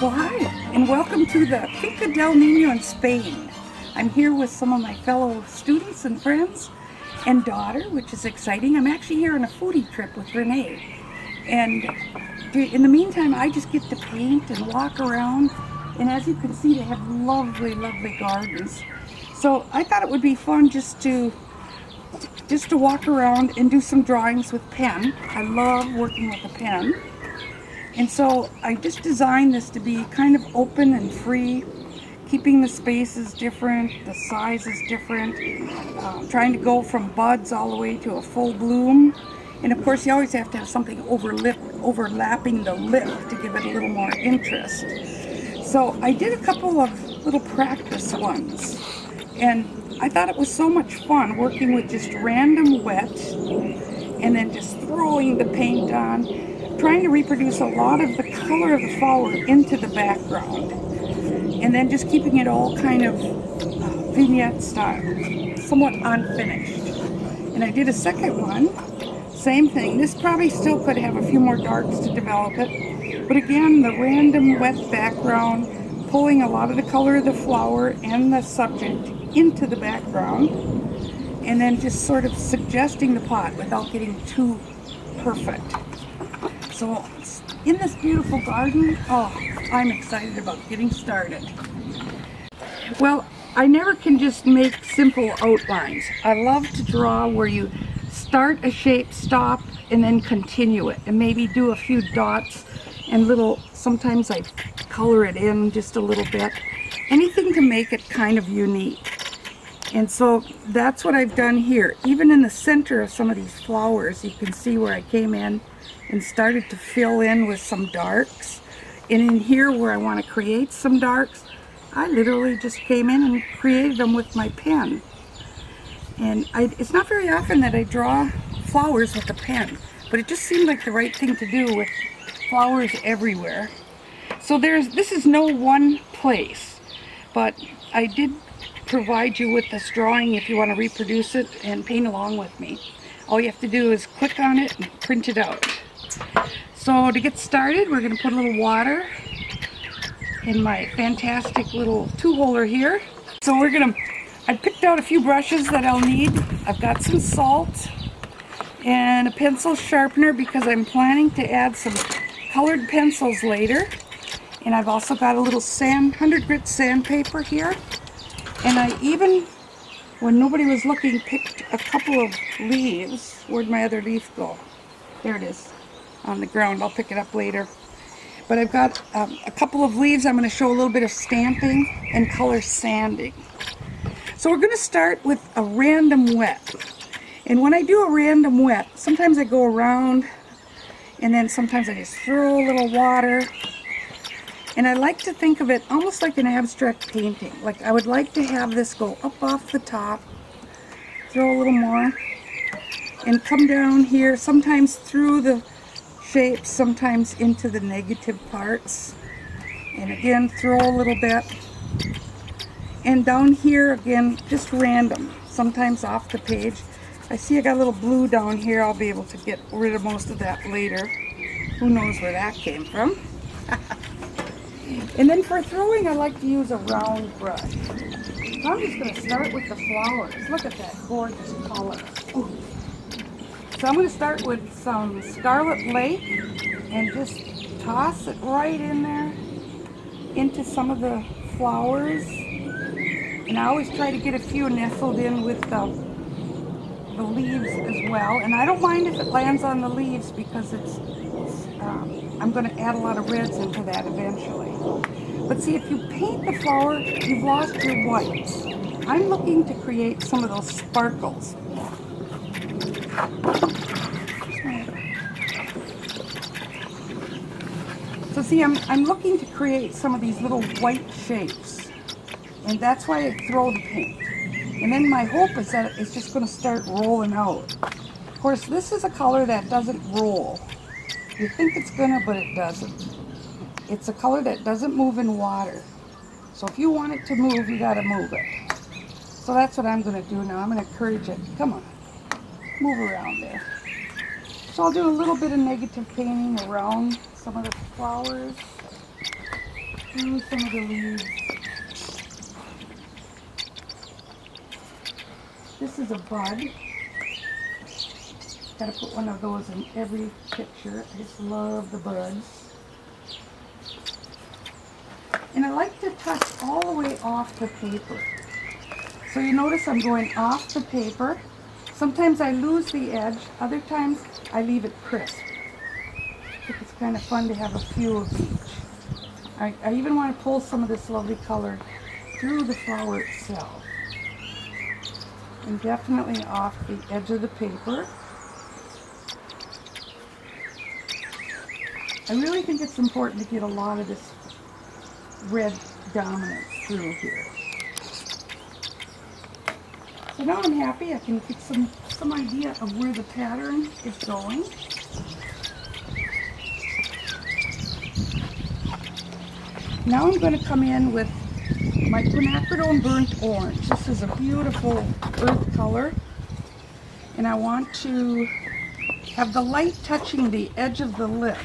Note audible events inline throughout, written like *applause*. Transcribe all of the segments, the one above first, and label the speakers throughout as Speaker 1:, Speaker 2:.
Speaker 1: Well, hi, and welcome to the Finca del Nino in Spain. I'm here with some of my fellow students and friends and daughter, which is exciting. I'm actually here on a foodie trip with Renee. And in the meantime, I just get to paint and walk around. And as you can see, they have lovely, lovely gardens. So I thought it would be fun just to just to walk around and do some drawings with pen. I love working with a pen. And so I just designed this to be kind of open and free, keeping the spaces different, the sizes different, uh, trying to go from buds all the way to a full bloom. And of course you always have to have something overlip, overlapping the lip to give it a little more interest. So I did a couple of little practice ones. And I thought it was so much fun working with just random wet and then just throwing the paint on trying to reproduce a lot of the color of the flower into the background and then just keeping it all kind of uh, vignette style, somewhat unfinished. And I did a second one, same thing. This probably still could have a few more darks to develop it, but again, the random wet background, pulling a lot of the color of the flower and the subject into the background, and then just sort of suggesting the pot without getting too perfect. So in this beautiful garden, oh, I'm excited about getting started. Well, I never can just make simple outlines. I love to draw where you start a shape, stop, and then continue it. And maybe do a few dots and little, sometimes I color it in just a little bit. Anything to make it kind of unique. And so that's what I've done here. Even in the center of some of these flowers, you can see where I came in and started to fill in with some darks. And in here where I want to create some darks, I literally just came in and created them with my pen. And I, it's not very often that I draw flowers with a pen, but it just seemed like the right thing to do with flowers everywhere. So there's this is no one place, but I did provide you with this drawing if you want to reproduce it and paint along with me. All you have to do is click on it and print it out. So to get started, we're going to put a little water in my fantastic little two-holer here. So we're going to, I picked out a few brushes that I'll need. I've got some salt and a pencil sharpener because I'm planning to add some colored pencils later. And I've also got a little sand, 100 grit sandpaper here. And I even, when nobody was looking, picked a couple of leaves. Where'd my other leaf go? There it is on the ground. I'll pick it up later. But I've got um, a couple of leaves. I'm going to show a little bit of stamping and color sanding. So we're going to start with a random wet. And when I do a random wet, sometimes I go around and then sometimes I just throw a little water. And I like to think of it almost like an abstract painting. Like I would like to have this go up off the top, throw a little more, and come down here, sometimes through the shapes sometimes into the negative parts. And again, throw a little bit. And down here, again, just random, sometimes off the page. I see I got a little blue down here. I'll be able to get rid of most of that later. Who knows where that came from. *laughs* and then for throwing, I like to use a round brush. I'm just going to start with the flowers. Look at that gorgeous color. Ooh. So I'm going to start with some Scarlet Lake and just toss it right in there into some of the flowers. And I always try to get a few nestled in with the, the leaves as well. And I don't mind if it lands on the leaves because it's, it's um, I'm going to add a lot of reds into that eventually. But see, if you paint the flower, you've lost your whites. I'm looking to create some of those sparkles. See, I'm, I'm looking to create some of these little white shapes. And that's why I throw the paint. And then my hope is that it's just going to start rolling out. Of course, this is a color that doesn't roll. You think it's going to, but it doesn't. It's a color that doesn't move in water. So if you want it to move, you got to move it. So that's what I'm going to do now. I'm going to encourage it. Come on move around there. So I'll do a little bit of negative painting around some of the flowers. through some of the leaves. This is a bud. Gotta put one of those in every picture. I just love the buds. And I like to touch all the way off the paper. So you notice I'm going off the paper. Sometimes I lose the edge, other times I leave it crisp. Kind of fun to have a few of each. I, I even want to pull some of this lovely color through the flower itself. And definitely off the edge of the paper. I really think it's important to get a lot of this red dominance through here. So now I'm happy I can get some, some idea of where the pattern is going. Now I'm going to come in with my quinacridone burnt orange. This is a beautiful earth color. And I want to have the light touching the edge of the lip.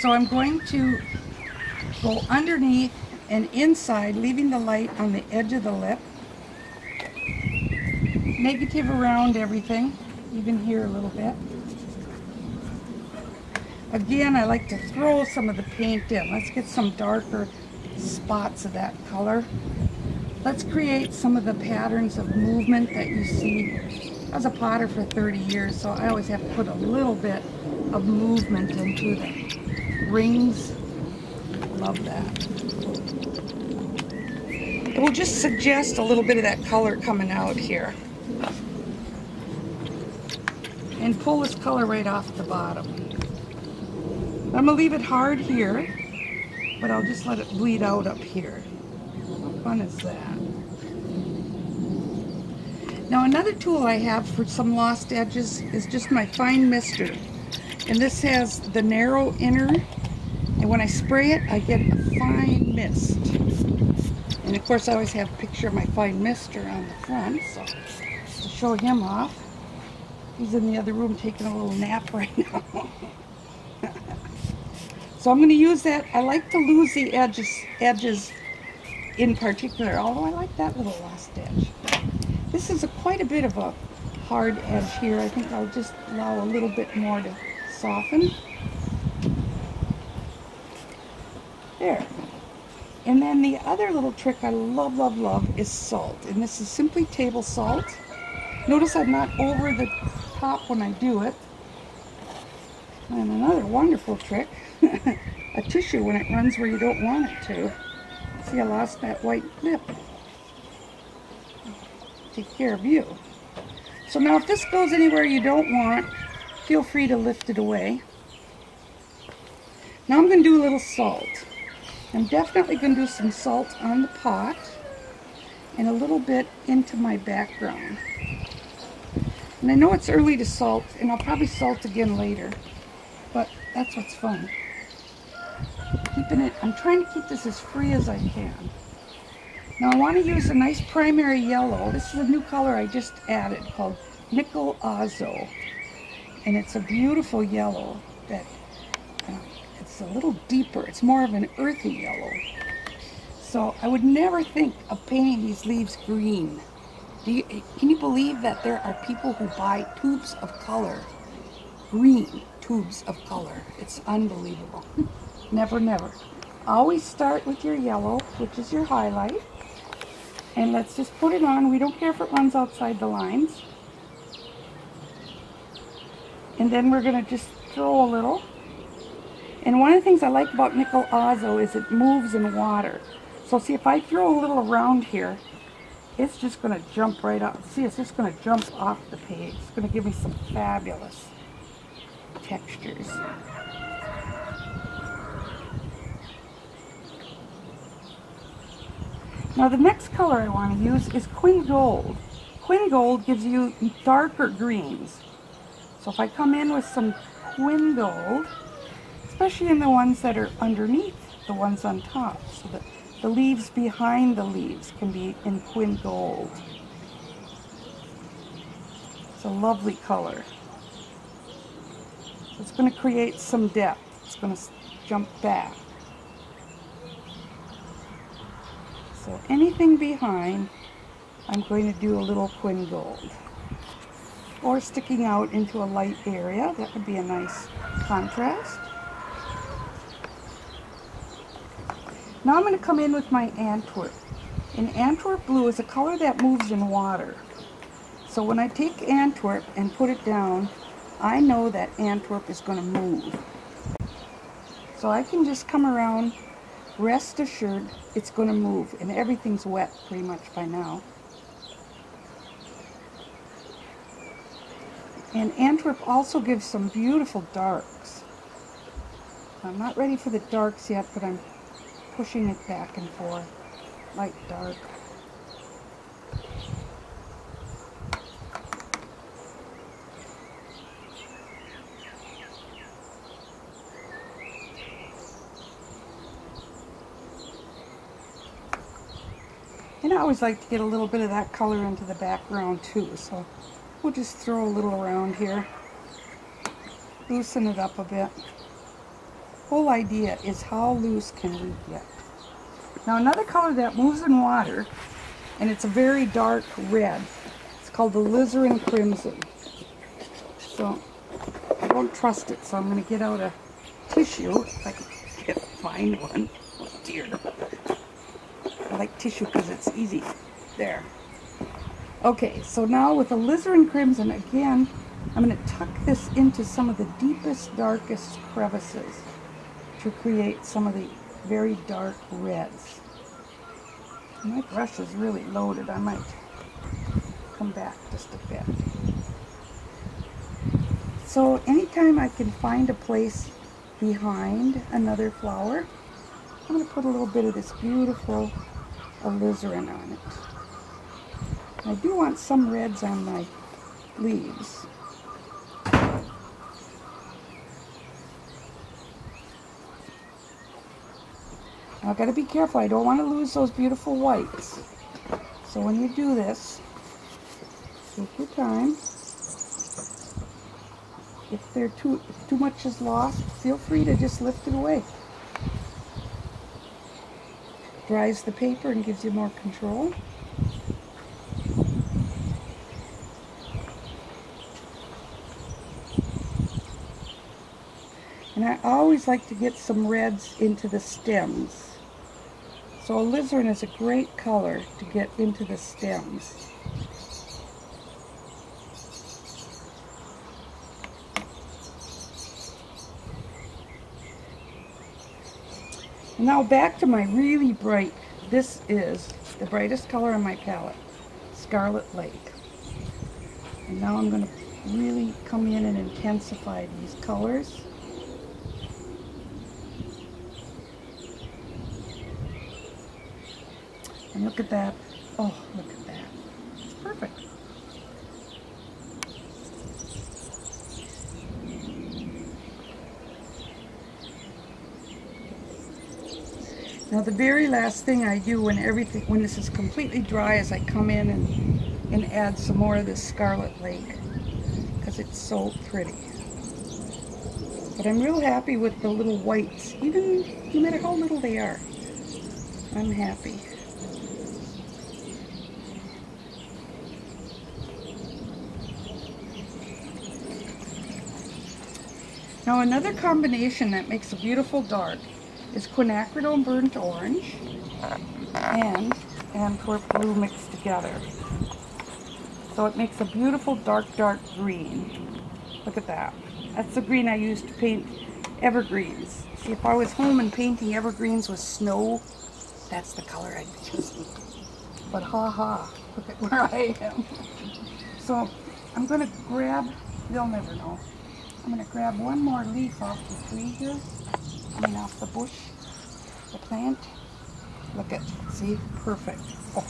Speaker 1: So I'm going to go underneath and inside, leaving the light on the edge of the lip. Negative around everything, even here a little bit. Again, I like to throw some of the paint in. Let's get some darker spots of that color. Let's create some of the patterns of movement that you see. I was a potter for 30 years, so I always have to put a little bit of movement into them. Rings, love that. It will just suggest a little bit of that color coming out here. And pull this color right off the bottom. I'm to leave it hard here, but I'll just let it bleed out up here. How fun is that? Now another tool I have for some lost edges is just my fine mister. And this has the narrow inner, and when I spray it, I get a fine mist. And of course I always have a picture of my fine mister on the front, so to show him off. He's in the other room taking a little nap right *laughs* now. So I'm going to use that. I like to lose the edges, edges in particular, although I like that little last edge. This is a, quite a bit of a hard edge here. I think I'll just allow a little bit more to soften. There. And then the other little trick I love, love, love is salt. And this is simply table salt. Notice I'm not over the top when I do it. And another wonderful trick *laughs* a tissue when it runs where you don't want it to. See, I lost that white lip. Take care of you. So now if this goes anywhere you don't want, feel free to lift it away. Now I'm going to do a little salt. I'm definitely going to do some salt on the pot and a little bit into my background. And I know it's early to salt, and I'll probably salt again later, but that's what's fun keeping it, I'm trying to keep this as free as I can. Now I want to use a nice primary yellow. This is a new color I just added called Nickel Azo. And it's a beautiful yellow that uh, it's a little deeper. It's more of an earthy yellow. So I would never think of painting these leaves green. You, can you believe that there are people who buy tubes of color, green tubes of color? It's unbelievable. *laughs* Never, never. Always start with your yellow, which is your highlight. And let's just put it on. We don't care if it runs outside the lines. And then we're going to just throw a little. And one of the things I like about Nickel Azo is it moves in water. So see, if I throw a little around here, it's just going to jump right up. See, it's just going to jump off the page. It's going to give me some fabulous textures. Now the next color I want to use is Quin Gold. Quin Gold gives you darker greens. So if I come in with some Quin Gold, especially in the ones that are underneath the ones on top, so that the leaves behind the leaves can be in Quin Gold. It's a lovely color. It's going to create some depth. It's going to jump back. So anything behind, I'm going to do a little quin gold. Or sticking out into a light area, that would be a nice contrast. Now I'm going to come in with my Antwerp. And Antwerp blue is a color that moves in water. So when I take Antwerp and put it down, I know that Antwerp is going to move. So I can just come around, rest assured it's going to move. And everything's wet pretty much by now. And Antwerp also gives some beautiful darks. I'm not ready for the darks yet, but I'm pushing it back and forth, light, dark. And I always like to get a little bit of that color into the background too, so we'll just throw a little around here. Loosen it up a bit. Whole idea is how loose can we get. Now another color that moves in water, and it's a very dark red. It's called the alizarin crimson. So I don't trust it, so I'm going to get out a tissue if I can find one. Oh dear. Tissue because it's easy. There. Okay, so now with the alizarin crimson, again, I'm going to tuck this into some of the deepest, darkest crevices to create some of the very dark reds. My brush is really loaded. I might come back just a bit. So anytime I can find a place behind another flower, I'm going to put a little bit of this beautiful alizarin on it. I do want some reds on my leaves. I've got to be careful. I don't want to lose those beautiful whites. So when you do this, take your time. If there too too much is lost, feel free to just lift it away dries the paper and gives you more control. And I always like to get some reds into the stems. So alizarin is a great color to get into the stems. Now back to my really bright, this is the brightest color on my palette, Scarlet Lake. And now I'm going to really come in and intensify these colors. And look at that. Oh, look at that. It's perfect. Now the very last thing I do when everything, when this is completely dry is I come in and, and add some more of this Scarlet Lake because it's so pretty. But I'm real happy with the little whites, even no matter how little they are. I'm happy. Now another combination that makes a beautiful dark is quinacridone burnt orange and Antwerp blue mixed together. So it makes a beautiful dark, dark green. Look at that. That's the green I used to paint evergreens. See, if I was home and painting evergreens with snow, that's the color I'd be choosing. But ha ha, look at where *laughs* I am. So I'm going to grab, they'll never know, I'm going to grab one more leaf off the tree here coming off the bush, the plant. Look at, see, perfect. Oh.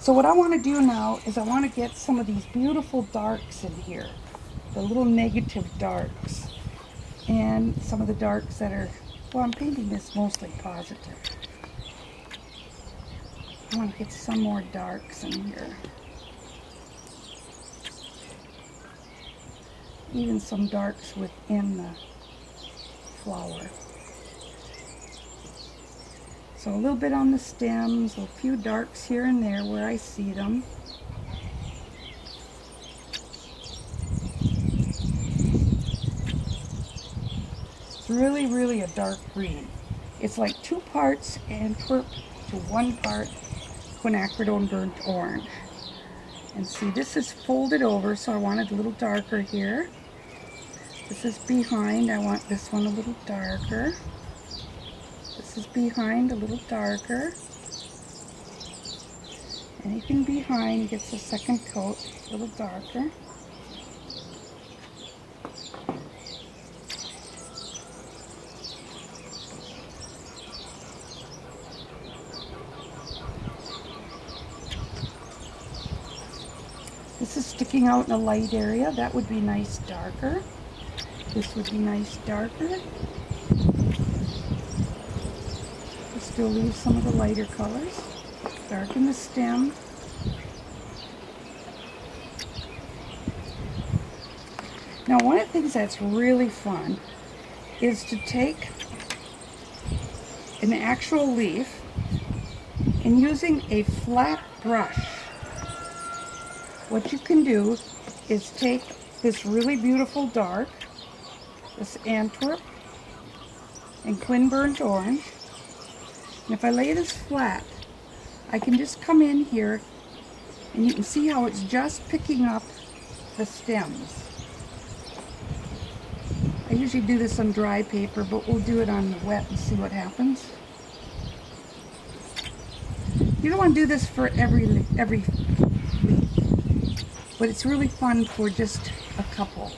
Speaker 1: So what I want to do now is I want to get some of these beautiful darks in here, the little negative darks, and some of the darks that are, well, I'm painting this mostly positive. I want to get some more darks in here. even some darks within the flower. So a little bit on the stems, a few darks here and there where I see them. It's really, really a dark green. It's like two parts Antwerp to one part quinacridone burnt orange. And see, this is folded over, so I want it a little darker here. This is behind. I want this one a little darker. This is behind a little darker. Anything behind gets a second coat, a little darker. This is sticking out in a light area. That would be nice darker. This would be nice darker. Still leave some of the lighter colors. Darken the stem. Now one of the things that's really fun is to take an actual leaf and using a flat brush what you can do is take this really beautiful dark, this Antwerp and Quin Burnt Orange, and if I lay this flat, I can just come in here and you can see how it's just picking up the stems. I usually do this on dry paper, but we'll do it on the wet and see what happens. You don't want to do this for every every week, but it's really fun for just a couple.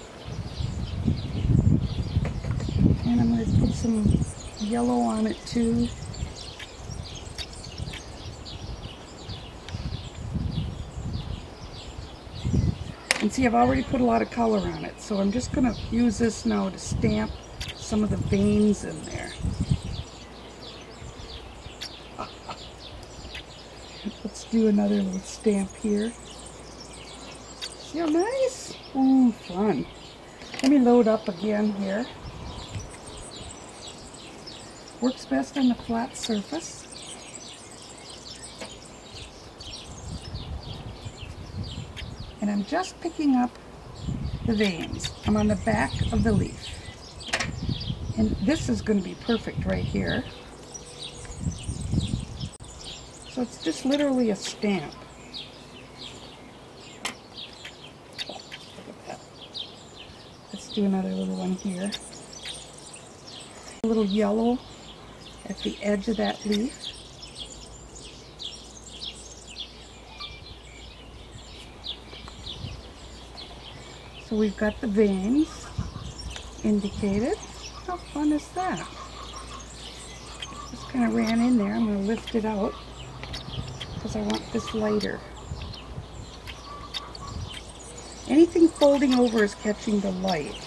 Speaker 1: And I'm going to put some yellow on it too. And see, I've already put a lot of color on it, so I'm just going to use this now to stamp some of the veins in there. *laughs* Let's do another little stamp here. See how nice? Oh, fun. Let me load up again here. Works best on a flat surface. And I'm just picking up the veins. I'm on the back of the leaf. And this is going to be perfect right here. So it's just literally a stamp. Let's do another little one here. A little yellow at the edge of that leaf. So we've got the veins indicated. How fun is that? Just kind of ran in there. I'm going to lift it out because I want this lighter. Anything folding over is catching the light.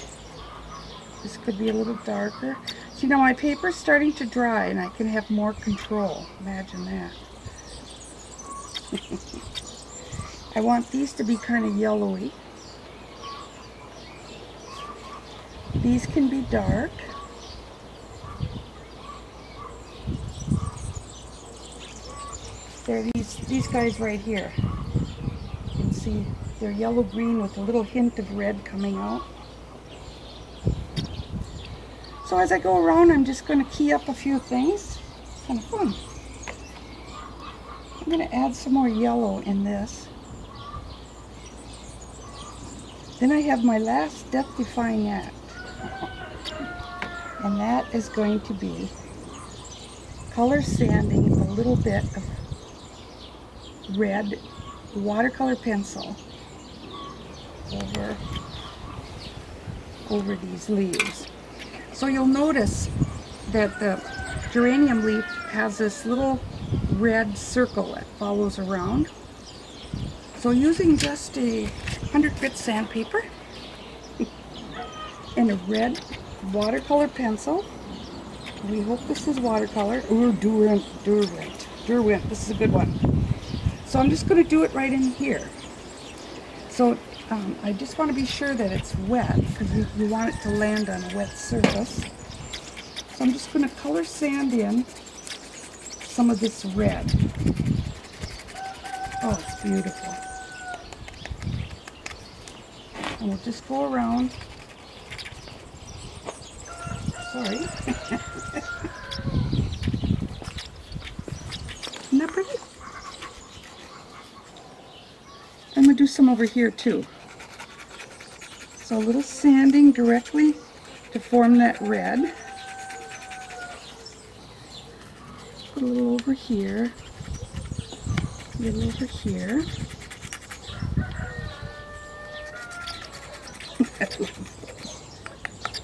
Speaker 1: This could be a little darker. See know, my paper's starting to dry and I can have more control. Imagine that. *laughs* I want these to be kind of yellowy. These can be dark. There are these, these guys right here. You can see they're yellow-green with a little hint of red coming out. So as I go around, I'm just going to key up a few things. Kind of fun. I'm going to add some more yellow in this. Then I have my last death-defying act. And that is going to be color sanding a little bit of red watercolor pencil over, over these leaves. So you'll notice that the geranium leaf has this little red circle that follows around. So using just a 100 grit sandpaper *laughs* and a red watercolor pencil, we hope this is watercolor. Ooh, Derwent, Derwent, Derwent, this is a good one. So I'm just going to do it right in here. So um, I just want to be sure that it's wet because you, you want it to land on a wet surface. So I'm just going to color sand in some of this red. Oh, it's beautiful. And we'll just go around. Sorry. *laughs* Isn't that pretty? I'm going to do some over here too. So a little sanding directly to form that red. Put a little over here. A little over here.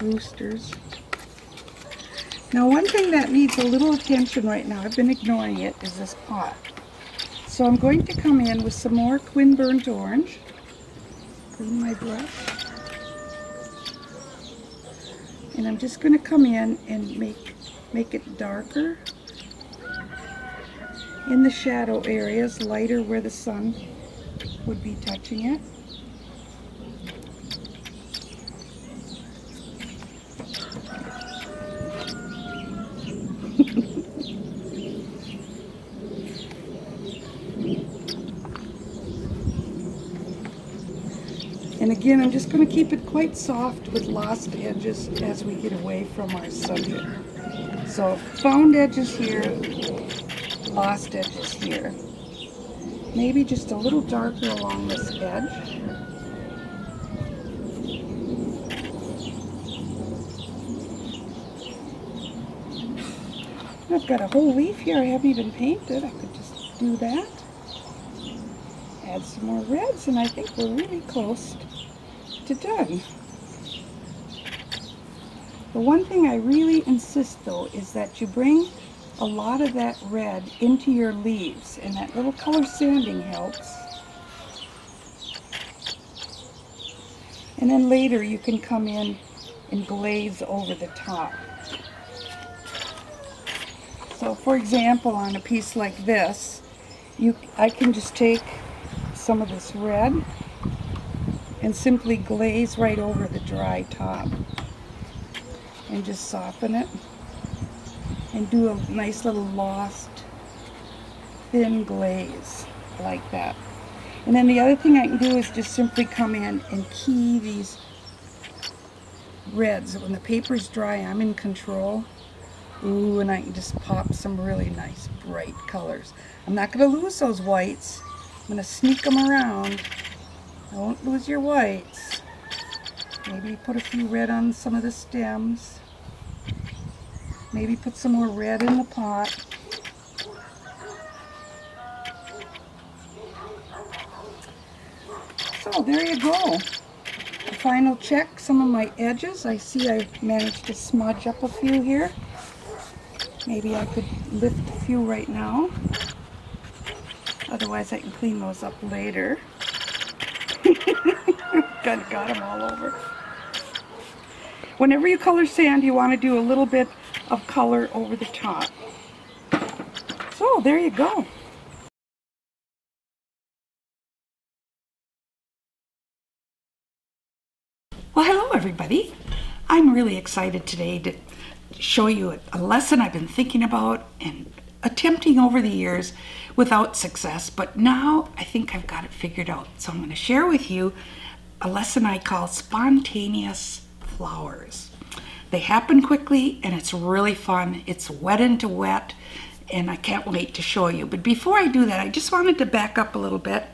Speaker 1: *laughs* Roosters. Now one thing that needs a little attention right now, I've been ignoring it, is this pot. So I'm going to come in with some more Quin Burnt Orange. Clean my brush. And I'm just going to come in and make, make it darker in the shadow areas, lighter where the sun would be touching it. Again, I'm just going to keep it quite soft with lost edges as we get away from our subject. So found edges here, lost edges here. Maybe just a little darker along this edge. I've got a whole leaf here I haven't even painted. I could just do that. Add some more reds and I think we're really close to done. The one thing I really insist though is that you bring a lot of that red into your leaves and that little color sanding helps. And then later you can come in and glaze over the top. So for example on a piece like this, you I can just take some of this red and simply glaze right over the dry top and just soften it and do a nice little lost thin glaze like that. And then the other thing I can do is just simply come in and key these reds. When the paper's dry, I'm in control. Ooh, and I can just pop some really nice bright colors. I'm not going to lose those whites. I'm going to sneak them around don't lose your whites. Maybe put a few red on some of the stems. Maybe put some more red in the pot. So there you go. A final check, some of my edges. I see I managed to smudge up a few here. Maybe I could lift a few right now. Otherwise I can clean those up later. *laughs* got, got them all over. Whenever you color sand, you want to do a little bit of color over the top. So, there you go. Well, hello everybody. I'm really excited today to show you a lesson I've been thinking about and attempting over the years without success, but now I think I've got it figured out. So I'm going to share with you a lesson I call spontaneous flowers. They happen quickly and it's really fun. It's wet into wet and I can't wait to show you. But before I do that, I just wanted to back up a little bit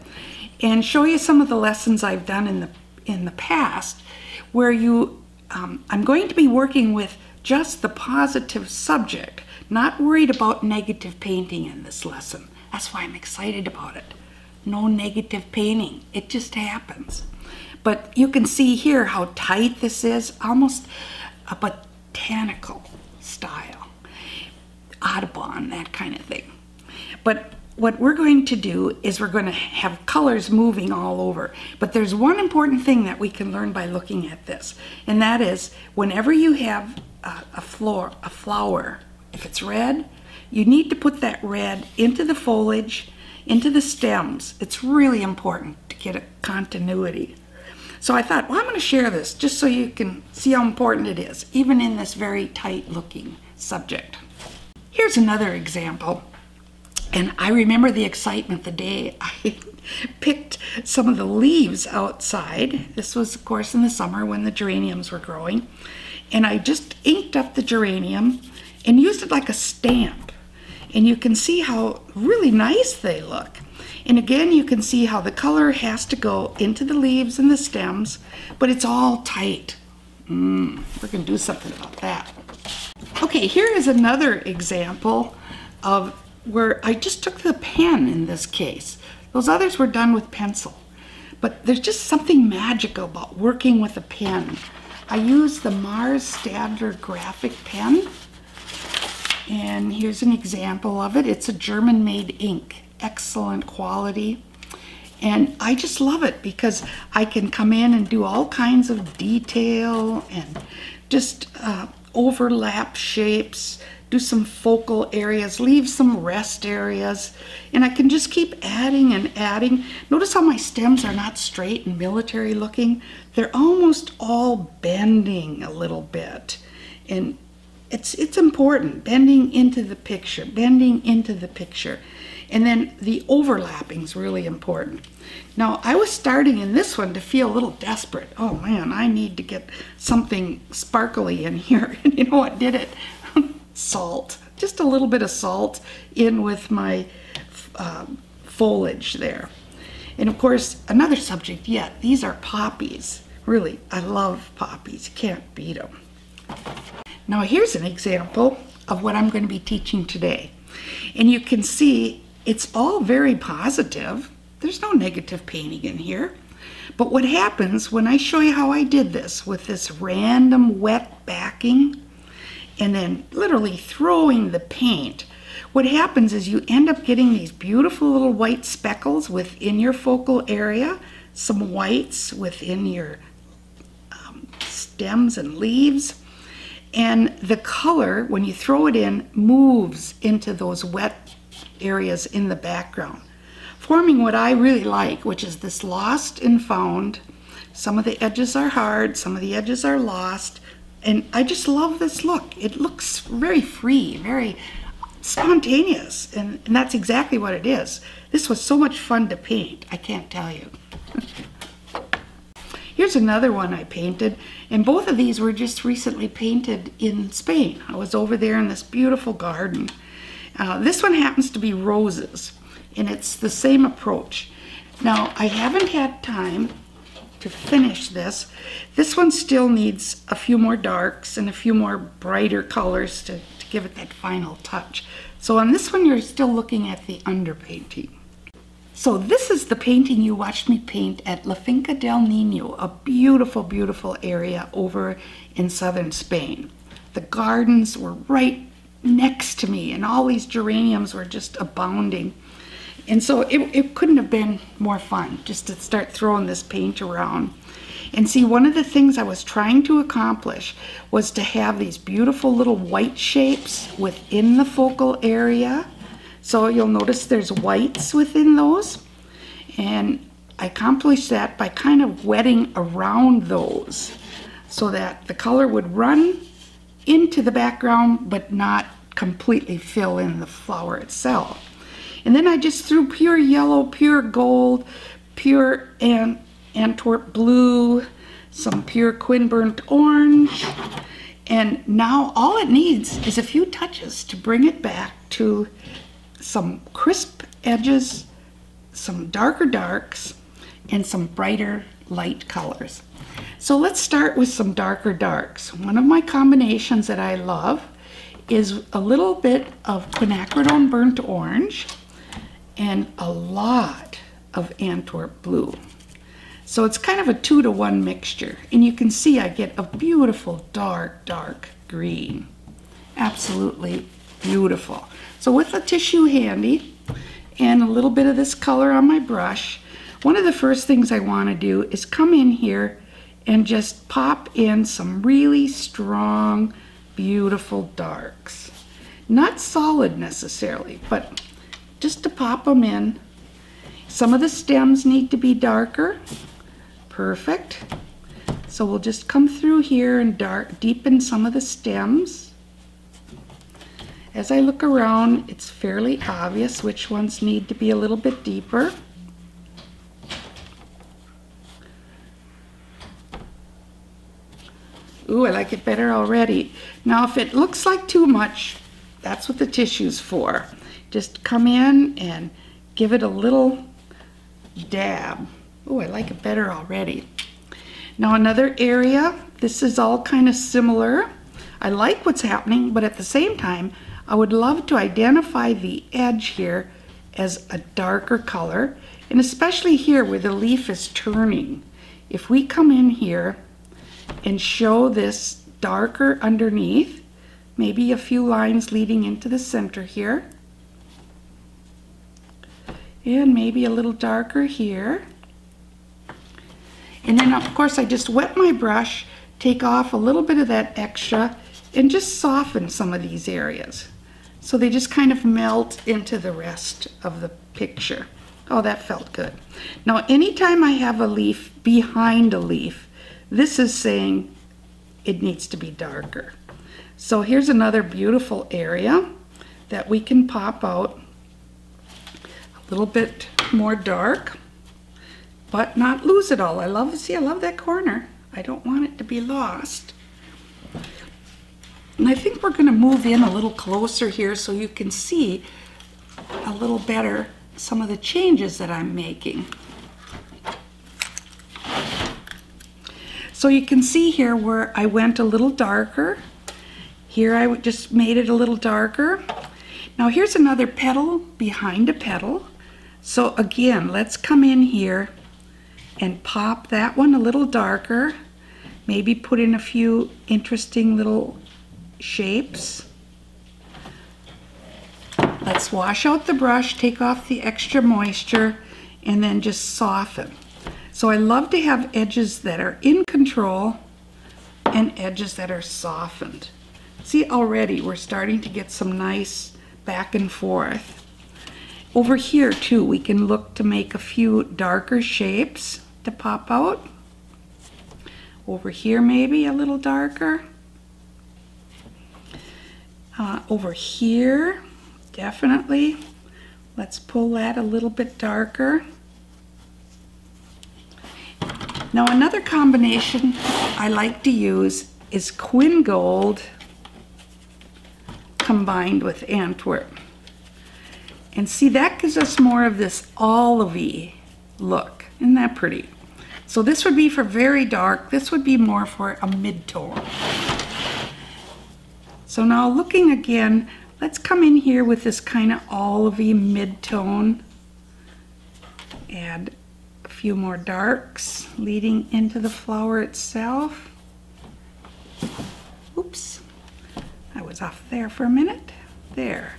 Speaker 1: and show you some of the lessons I've done in the in the past where you um, I'm going to be working with just the positive subject not worried about negative painting in this lesson. That's why I'm excited about it. No negative painting. It just happens. But you can see here how tight this is, almost a botanical style. Audubon, that kind of thing. But what we're going to do is we're going to have colors moving all over. But there's one important thing that we can learn by looking at this, and that is whenever you have a, a, floor, a flower if it's red, you need to put that red into the foliage, into the stems. It's really important to get a continuity. So I thought, well, I'm going to share this just so you can see how important it is, even in this very tight looking subject. Here's another example. And I remember the excitement the day *laughs* I picked some of the leaves outside. This was, of course, in the summer when the geraniums were growing. And I just inked up the geranium and used it like a stamp. And you can see how really nice they look. And again, you can see how the color has to go into the leaves and the stems, but it's all tight. Mm, we're gonna do something about that. Okay, here is another example of where I just took the pen in this case. Those others were done with pencil. But there's just something magical about working with a pen. I use the Mars Standard graphic pen. And here's an example of it. It's a German-made ink excellent quality. And I just love it because I can come in and do all kinds of detail and just uh, overlap shapes, do some focal areas, leave some rest areas, and I can just keep adding and adding. Notice how my stems are not straight and military looking. They're almost all bending a little bit. And it's, it's important, bending into the picture, bending into the picture. And then the overlapping is really important. Now, I was starting in this one to feel a little desperate. Oh man, I need to get something sparkly in here. *laughs* And you know what did it? *laughs* salt. Just a little bit of salt in with my uh, foliage there. And of course, another subject yet, these are poppies. Really, I love poppies. Can't beat them. Now here's an example of what I'm going to be teaching today. And you can see it's all very positive. There's no negative painting in here. But what happens when I show you how I did this with this random wet backing and then literally throwing the paint, what happens is you end up getting these beautiful little white speckles within your focal area, some whites within your um, stems and leaves, and the color, when you throw it in, moves into those wet areas in the background, forming what I really like, which is this lost and found. Some of the edges are hard, some of the edges are lost, and I just love this look. It looks very free, very spontaneous, and, and that's exactly what it is. This was so much fun to paint, I can't tell you. *laughs* Here's another one I painted, and both of these were just recently painted in Spain. I was over there in this beautiful garden, uh, this one happens to be roses, and it's the same approach. Now, I haven't had time to finish this. This one still needs a few more darks and a few more brighter colors to, to give it that final touch. So on this one, you're still looking at the underpainting. So this is the painting you watched me paint at La Finca del Nino, a beautiful, beautiful area over in southern Spain. The gardens were right next to me and all these geraniums were just abounding. And so it, it couldn't have been more fun just to start throwing this paint around. And see, one of the things I was trying to accomplish was to have these beautiful little white shapes within the focal area. So you'll notice there's whites within those. And I accomplished that by kind of wetting around those so that the color would run into the background but not completely fill in the flower itself. And then I just threw pure yellow, pure gold, pure An Antwerp blue, some pure Quinburnt orange. And now all it needs is a few touches to bring it back to some crisp edges, some darker darks, and some brighter light colors. So let's start with some darker darks. One of my combinations that I love is a little bit of quinacridone burnt orange and a lot of Antwerp blue. So it's kind of a two to one mixture. And you can see I get a beautiful dark, dark green. Absolutely beautiful. So with a tissue handy and a little bit of this color on my brush, one of the first things I want to do is come in here and just pop in some really strong, beautiful darks. Not solid necessarily, but just to pop them in. Some of the stems need to be darker, perfect. So we'll just come through here and dark, deepen some of the stems. As I look around, it's fairly obvious which ones need to be a little bit deeper. Ooh, I like it better already. Now, if it looks like too much, that's what the tissue's for. Just come in and give it a little dab. Ooh, I like it better already. Now another area, this is all kind of similar. I like what's happening, but at the same time, I would love to identify the edge here as a darker color, and especially here where the leaf is turning. If we come in here and show this darker underneath, maybe a few lines leading into the center here, and maybe a little darker here. And then of course I just wet my brush, take off a little bit of that extra, and just soften some of these areas. So they just kind of melt into the rest of the picture. Oh, that felt good. Now, anytime I have a leaf behind a leaf, this is saying it needs to be darker. So here's another beautiful area that we can pop out a little bit more dark, but not lose it all. I love, see, I love that corner. I don't want it to be lost. And I think we're gonna move in a little closer here so you can see a little better some of the changes that I'm making. So you can see here where I went a little darker. Here I just made it a little darker. Now here's another petal behind a petal. So again, let's come in here and pop that one a little darker. Maybe put in a few interesting little shapes. Let's wash out the brush, take off the extra moisture, and then just soften. So I love to have edges that are in control and edges that are softened. See already we're starting to get some nice back and forth. Over here too we can look to make a few darker shapes to pop out. Over here maybe a little darker. Uh, over here, definitely. Let's pull that a little bit darker. Now another combination I like to use is Quin Gold combined with Antwerp. And see, that gives us more of this olivey look. Isn't that pretty? So this would be for very dark. This would be more for a mid-tone. So now looking again, let's come in here with this kind of olivey mid-tone. Add a few more darks leading into the flower itself. Oops, I was off there for a minute. There.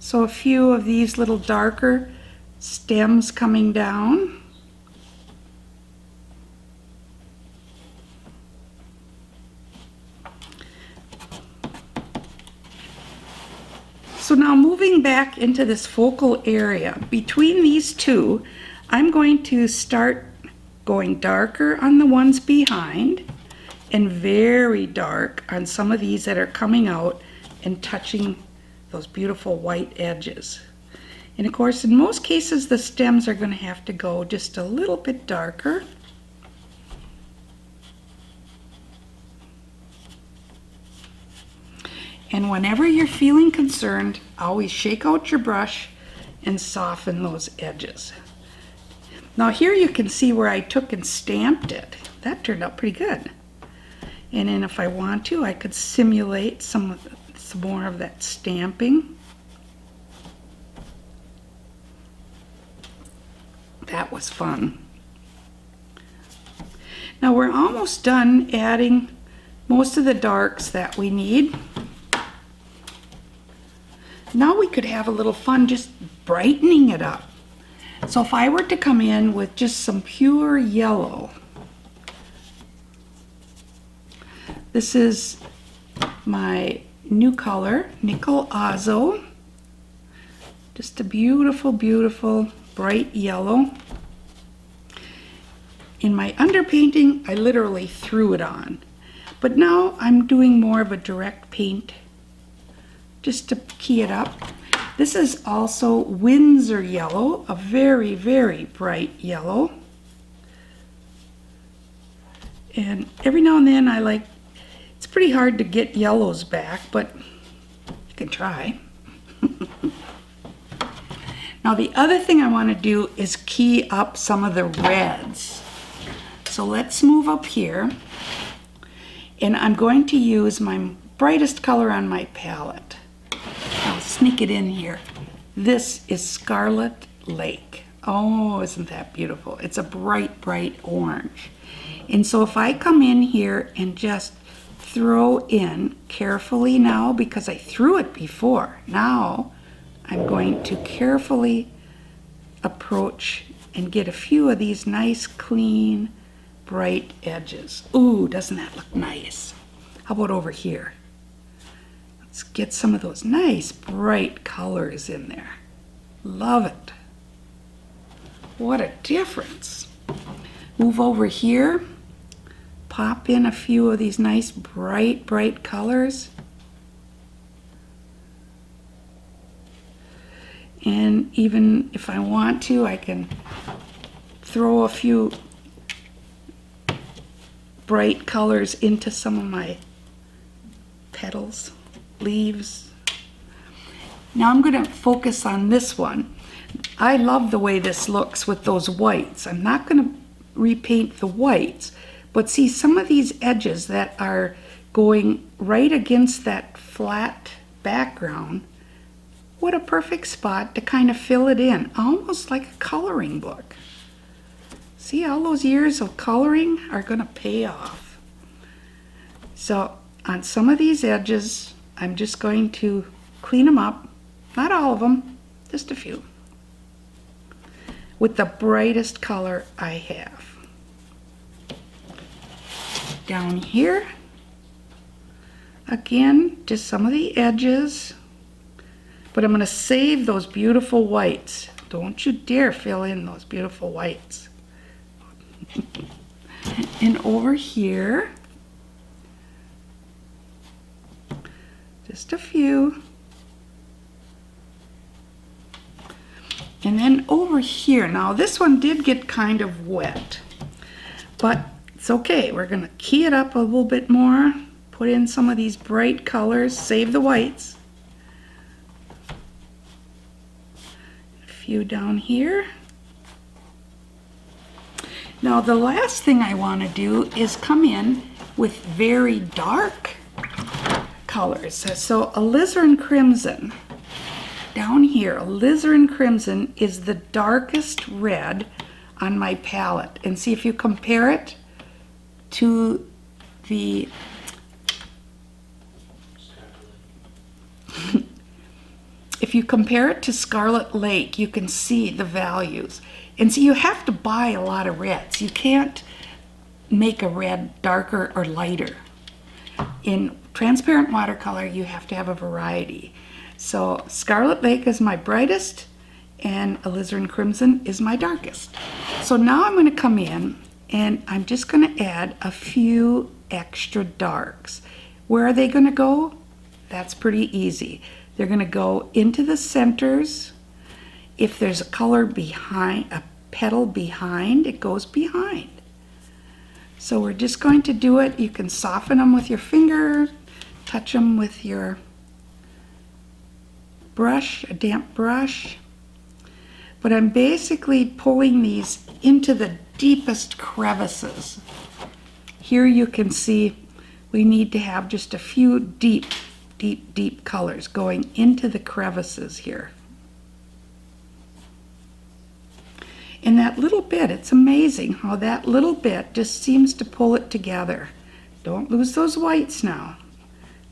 Speaker 1: So a few of these little darker stems coming down. So now moving back into this focal area, between these two, I'm going to start going darker on the ones behind and very dark on some of these that are coming out and touching those beautiful white edges. And of course, in most cases, the stems are going to have to go just a little bit darker. And whenever you're feeling concerned, always shake out your brush and soften those edges. Now here you can see where I took and stamped it. That turned out pretty good. And then if I want to, I could simulate some, some more of that stamping. That was fun. Now we're almost done adding most of the darks that we need. Now we could have a little fun just brightening it up. So if I were to come in with just some pure yellow, this is my new color, Nickel Azo. Just a beautiful, beautiful bright yellow. In my underpainting, I literally threw it on. But now I'm doing more of a direct paint just to key it up. This is also Winsor yellow, a very, very bright yellow. And every now and then I like, it's pretty hard to get yellows back, but you can try. *laughs* now the other thing I want to do is key up some of the reds. So let's move up here. And I'm going to use my brightest color on my palette. Sneak it in here. This is Scarlet Lake. Oh, isn't that beautiful? It's a bright, bright orange. And so if I come in here and just throw in carefully now, because I threw it before, now I'm going to carefully approach and get a few of these nice, clean, bright edges. Ooh, doesn't that look nice? How about over here? Let's get some of those nice, bright colors in there. Love it. What a difference. Move over here pop in a few of these nice bright, bright colors. And even if I want to, I can throw a few bright colors into some of my petals, leaves. Now I'm going to focus on this one. I love the way this looks with those whites. I'm not going to repaint the whites, but see some of these edges that are going right against that flat background, what a perfect spot to kind of fill it in, almost like a coloring book. See, all those years of coloring are going to pay off. So on some of these edges, I'm just going to clean them up. Not all of them, just a few. With the brightest color I have down here. Again, just some of the edges. But I'm going to save those beautiful whites. Don't you dare fill in those beautiful whites. *laughs* and over here, just a few. And then over here, now this one did get kind of wet, but it's okay. We're going to key it up a little bit more, put in some of these bright colors, save the whites. A few down here. Now the last thing I want to do is come in with very dark colors. So alizarin crimson down here, alizarin crimson is the darkest red on my palette. And see if you compare it to the *laughs* if you compare it to Scarlet Lake, you can see the values. And so you have to buy a lot of reds. You can't make a red darker or lighter. In transparent watercolor, you have to have a variety. So Scarlet Lake is my brightest and alizarin crimson is my darkest. So now I'm going to come in and I'm just going to add a few extra darks. Where are they going to go? That's pretty easy. They're going to go into the centers. If there's a color behind, a petal behind, it goes behind. So we're just going to do it. You can soften them with your finger, touch them with your brush, a damp brush. But I'm basically pulling these into the deepest crevices. Here you can see we need to have just a few deep, deep, deep colors going into the crevices here. In that little bit, it's amazing how that little bit just seems to pull it together. Don't lose those whites now.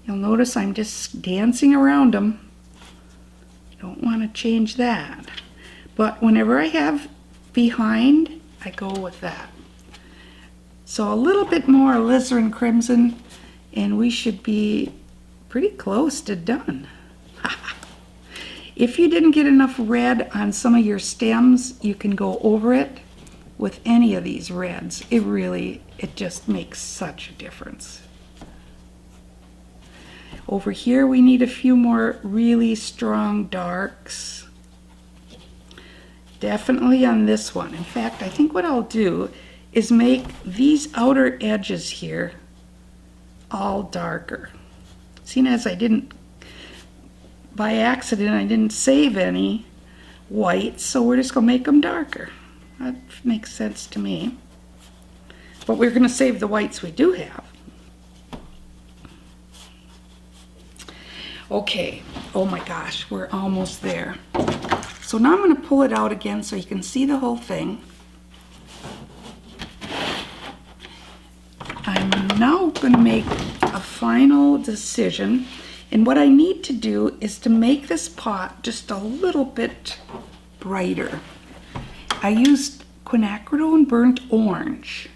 Speaker 1: You'll notice I'm just dancing around them. Don't want to change that. But whenever I have behind I go with that. So a little bit more alizarin crimson and we should be pretty close to done. *laughs* if you didn't get enough red on some of your stems, you can go over it with any of these reds. It really, it just makes such a difference. Over here we need a few more really strong darks. Definitely on this one. In fact, I think what I'll do is make these outer edges here all darker. Seeing as I didn't, by accident, I didn't save any white, so we're just going to make them darker. That makes sense to me. But we're going to save the whites we do have. Okay, oh my gosh, we're almost there. So now I'm going to pull it out again so you can see the whole thing. I'm now to make a final decision. And what I need to do is to make this pot just a little bit brighter. I used quinacridone burnt orange.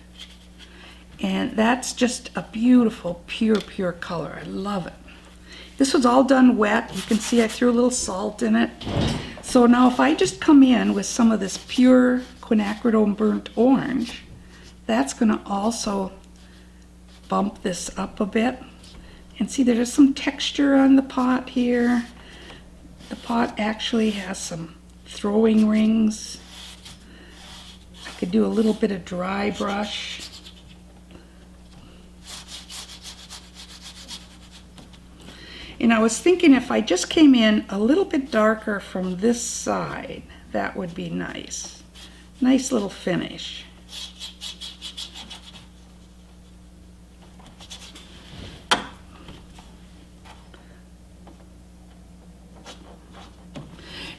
Speaker 1: And that's just a beautiful, pure, pure color. I love it. This was all done wet. You can see I threw a little salt in it. So now if I just come in with some of this pure quinacridone burnt orange, that's going to also bump this up a bit. And see there's some texture on the pot here. The pot actually has some throwing rings. I could do a little bit of dry brush. And I was thinking if I just came in a little bit darker from this side, that would be nice. Nice little finish.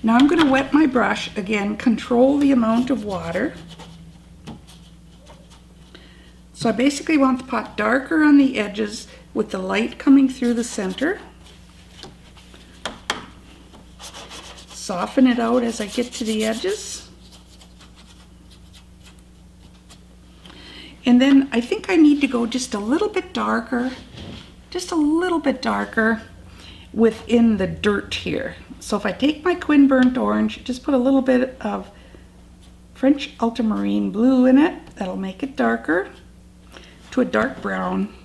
Speaker 1: Now I'm going to wet my brush. Again, control the amount of water. So I basically want the pot darker on the edges with the light coming through the center. Soften it out as I get to the edges. And then I think I need to go just a little bit darker, just a little bit darker within the dirt here. So if I take my Quin Burnt Orange, just put a little bit of French Ultramarine Blue in it, that'll make it darker to a dark brown.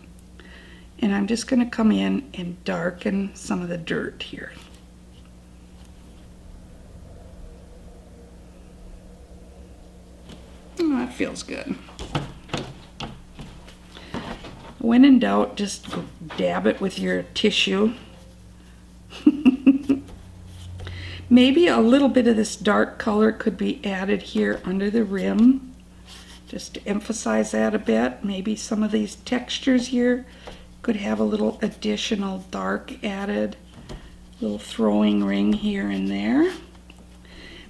Speaker 1: And I'm just gonna come in and darken some of the dirt here. Oh, that feels good. When in doubt, just dab it with your tissue. *laughs* Maybe a little bit of this dark color could be added here under the rim, just to emphasize that a bit. Maybe some of these textures here could have a little additional dark added, little throwing ring here and there.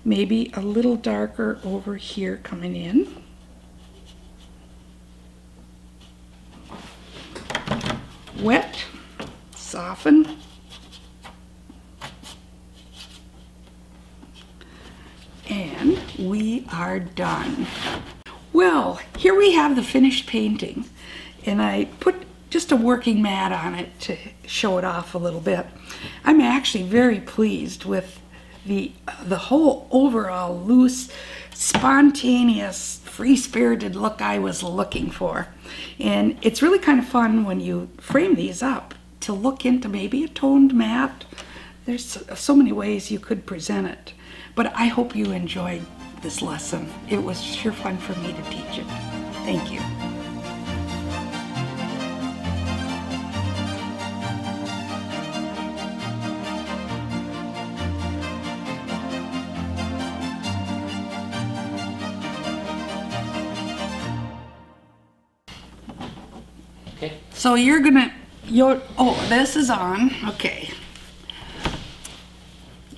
Speaker 1: Maybe a little darker over here coming in. Wet, soften. And we are done. Well, here we have the finished painting. And I put just a working mat on it to show it off a little bit. I'm actually very pleased with the, the whole overall loose, spontaneous, free-spirited look I was looking for. And it's really kind of fun when you frame these up to look into maybe a toned mat. There's so many ways you could present it. But I hope you enjoyed this lesson. It was sure fun for me to teach it. Thank you. So you're gonna, you're, oh, this is on, okay.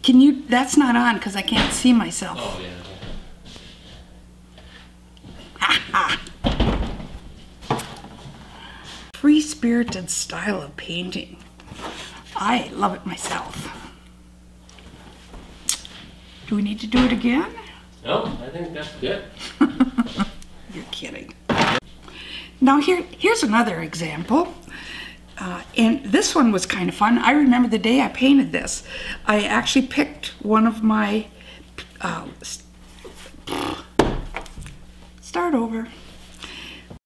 Speaker 1: Can you, that's not on because I can't see myself.
Speaker 2: Oh, yeah. *laughs*
Speaker 1: Free-spirited style of painting. I love it myself. Do we need to do it again?
Speaker 2: No, I think that's good. *laughs*
Speaker 1: You're kidding. Now here, here's another example. Uh, and this one was kind of fun. I remember the day I painted this. I actually picked one of my uh, Start over.